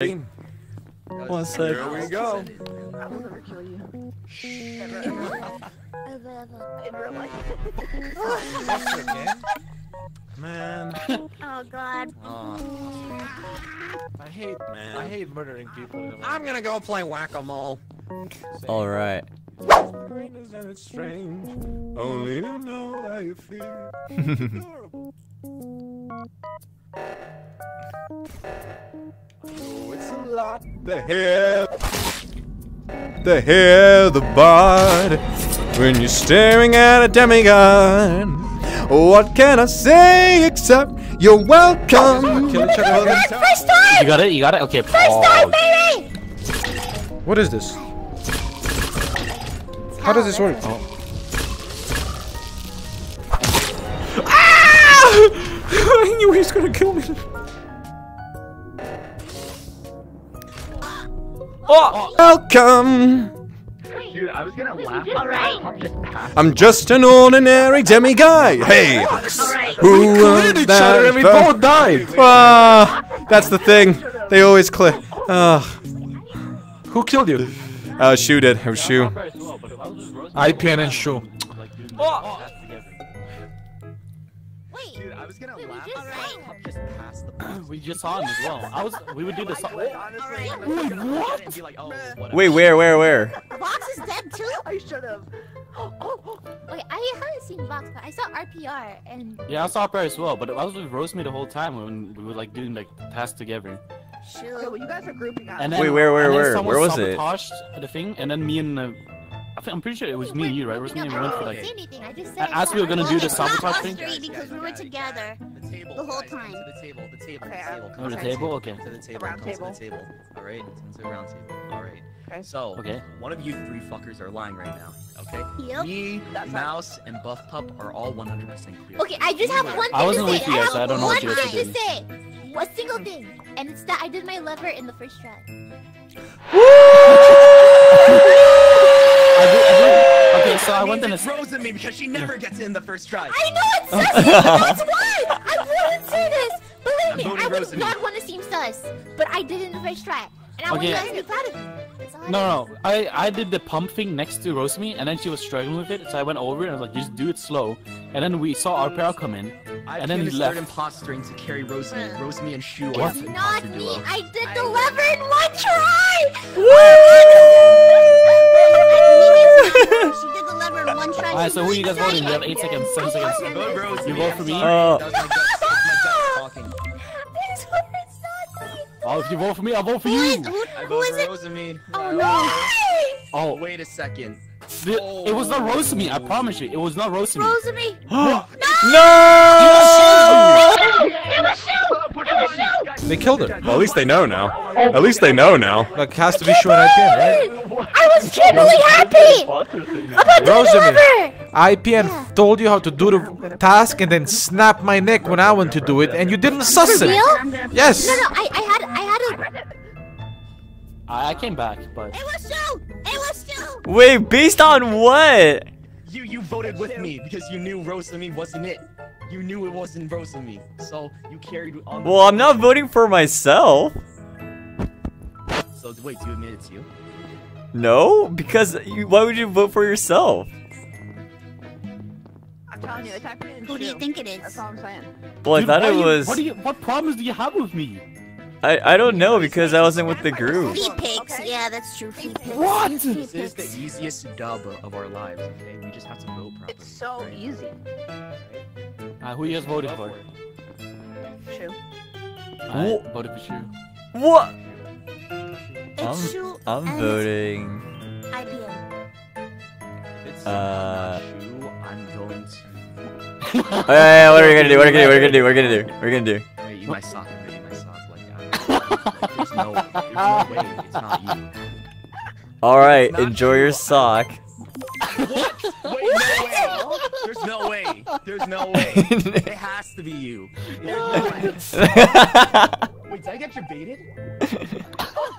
One sec. Here we go. I will never kill you. Ever, ever. In real life. Man. Oh god. I hate, man. I hate murdering people. I'm gonna go play whack-a-mole. All right. It's strange. Only to know how you feel. Adorable. It's a lot. The hair. The hair, the bod. When you're staring at a demigod. What can I say except you're welcome? Kill each other. First time! You got it? You got it? Okay. First time, baby! What is this? How does this work? Oh. I knew he was gonna kill me. Oh! Welcome. Dude, I was gonna laugh. Alright. I'm just an ordinary demiguy. Hey, who Cleared was each other and we both died. Ah, that's the thing. They always clear. Ah, Who killed you? uh, shoot it. It was Shu. IPN and Shu. Wait. Dude, I was gonna Wait, we laugh. just Alright. saw him. Just past the box. We just saw him as well. I was. We would do the. So Like, honestly, I was gonna look at it and be like, oh. Wait, where, where, where? Vox is dead too? I should have. Oh, oh. Wait, I haven't seen Vox, but I saw RPR and yeah, I saw her as well, but I was with Rosemi the whole time when we were like doing like tasks together. Okay, shoot. well, you guys are grouping up. And then, Wait, where, where, and then where? Where was it? sabotaged the thing, and then me and uh, I think I'm pretty sure it was me and you, right? Rosemi and we went for I like. didn't say anything. I just said. As we were gonna do the Well, it's not sabotage us thing? three because we were together. The table. The whole guys, time. To the table. The table. Okay, the uh, table. I'm- Come Oh, the to table? Okay. To the table. round come table. To the table. All right. To the round table. All right. Okay. So, Okay. one of you three fuckers are lying right now. Okay. Yep. Me, That's Mouse, and Buffpup are all 100% clear. Okay, I just have one thing I wasn't to say. with you I guys, have so I don't know one what you guys are thing to say. One single thing, and it's that I did my lever in the first try. I so I went in a. It's Rosemi because she never gets in the first try. I know it's sus. That's why I wouldn't say this. Believe I'm me, voting I would Rosie. not want to seem sus, but I did it in the first try, and I want you guys to be proud of me. That's No, no, no. I, I did the pump thing next to Rosemi, and then she was struggling with it, so I went over and I was like, just do it slow. And then we saw Rpr come in, I and then he left. impostering to carry Rosemi. Rose me and Shu What? Not me. duo. I did the lever in one try. She did the lever in one try. Alright, so who are you guys really voting? You have tried. 8 seconds, 7 seconds. You me. vote for me? Uh, That was my gut. That was my gut talking. This one is not me. Oh, if you vote for me, I'll vote for Who is you! who, I who vote is for it? Rosemi. Oh no! Oh, Wait a second. the- it was not Rosemi, I promise you. It was not Rosemi. Rosemary. no! They killed her. Well, at least they know now. At least they know now. Like, has to be Shu and IPN, right? I was genuinely happy about doing the Rosemary. IPN Yeah. told you how to do the task and then snapped my neck when I went to do it, and you didn't suss For it. real? Yes. No, no, I, I had, I had a. I, I came back, but. It was Shu. It was Shu. Wait, based on what? You you voted with me because you knew Rosemi wasn't it. You knew it wasn't Rosemi, so you carried on. Well, I'm not voting for myself. So wait, do you admit it's you? No, because you, why would you vote for yourself? I'm telling you, it's IPN. Who do you think it That's all I'm saying. Well, I thought why it you- was. What, do you, what problems do you have with me? I I don't know because I wasn't with the group. Feet pics. Yeah, that's true. Feet pics. What? This is the easiest dub of our lives. Okay, we just have to vote properly. It's so easy. Uh, who you guys voted for? Shu. I Wha- voted for you. What? It's I'm- Shu I'm voting. IPN. It's Uh, Shu, I'm going to. Hey, what are we gonna do? What are we gonna do? What are we gonna do? What are we gonna do? What are gonna do? Wait, you my sock. I there's no, there's no way it's not you. All right, not enjoy your true. sock. What? Wait, no way. There's no way. There's no way. It has to be you. No. Wait, did I get you baited?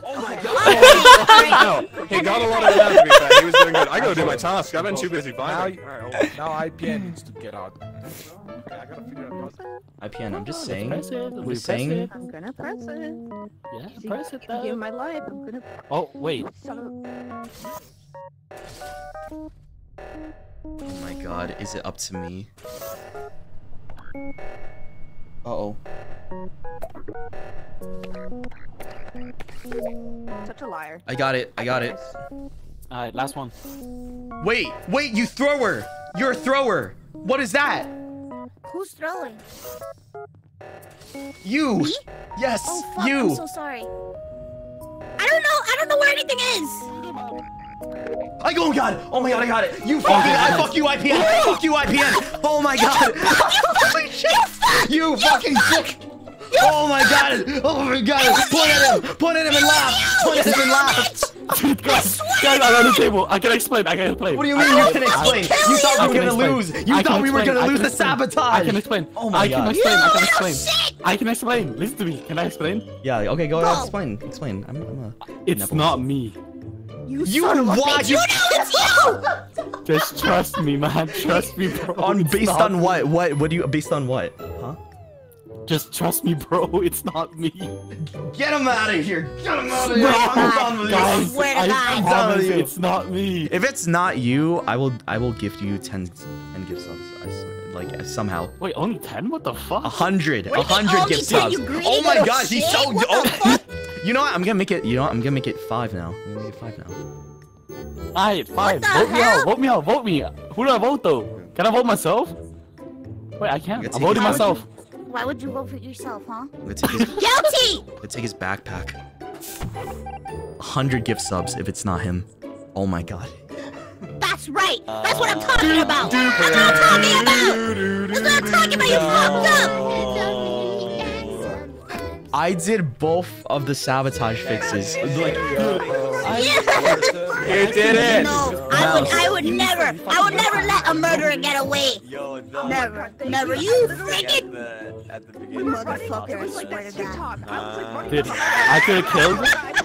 Oh my god. No, he got a lot of that to be fair. He was doing good. I gotta do my task. I've been too busy Now, fighting. now IPN needs to get out. Okay, I gotta figure out how IPN, I'm just saying. press it. I'm We just press saying. it. I'm gonna press it. Yeah, See, press it I give my life. I'm gonna. Oh wait. Oh my god, is it up to me? Uh oh. such a liar. I got it. I got it. All right, last one. Wait, wait, you thrower. You're a thrower. What is that? Who's throwing? You. Yes, Oh fuck! you. I'm so sorry. I don't know. I don't know where anything is. I oh my god. Oh my god, I got it. You fucking I fuck you IPN. fuck you IPN. Oh, oh my god. Holy shit. You fucking fuck. Oh my god. Oh my god. Point at him. Point at him and laugh. Point at him and laugh. guys, guys, I'm on the table. I can explain. I can explain. What do you mean you can explain? You thought we were gonna explain. lose. You I thought we were gonna lose the sabotage. I can explain. Oh my I can god. explain. I can oh, explain. shit! I can explain. Listen to me. Can I explain? Yeah, okay, go ahead. Explain. Explain. I'm, I'm a... It's Never. not me. You son of a. You know it's you. Just trust me, man. Trust me, bro. On based on what? What? What do you? Based on what? Huh? Just trust me, bro. It's not me. Get him out of here! Get him out of here! No, I'm done with guys, this. swear to I God. promise you. it's not me. If it's not you, I will. I will gift you 10, 10 gift subs. I swear. Like uh, somehow. Wait, only ten? What the fuck? A hundred. A Wait, hundred only gift subs. Oh my little god, he's so. What Oh, the fuck? you know what? I'm gonna make it. You know what? I'm gonna make it five now. I'm gonna make it five now. Alright, fine. the Vote me out. Vote me out. Vote me. Who do I vote though? Can I vote myself? Wait, I can't. I'm take voting myself. Why would you vote for yourself, huh? I'm gonna take his. Guilty. I'm gonna take his backpack. A hundred gift subs if it's not him. Oh my god. That's right. That's what I'm talking about. That's what I'm talking about. That's what I'm talking about. You fucked up. I did both of the sabotage fixes. Like, You did it! No, I would, I would never, I would never let a murderer get away. Never, never. You freaking motherfucker! I swear to God. Dude, I could have killed.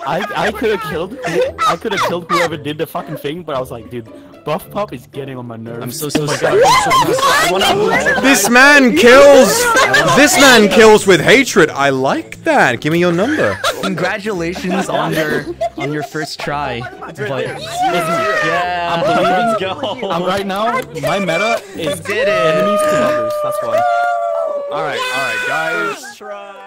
I I could have killed. I could have killed whoever did the fucking thing, but I was like, dude, Buffpup is getting on my nerves. I'm so so sorry. I'm so sorry. This man kills. This man kills with hatred. I like that. Give me your number. Congratulations on your on your first try. But yeah, I'm believing. let's go. I'm right now. My meta is did it. enemies to lovers. That's why. All right, all right, guys.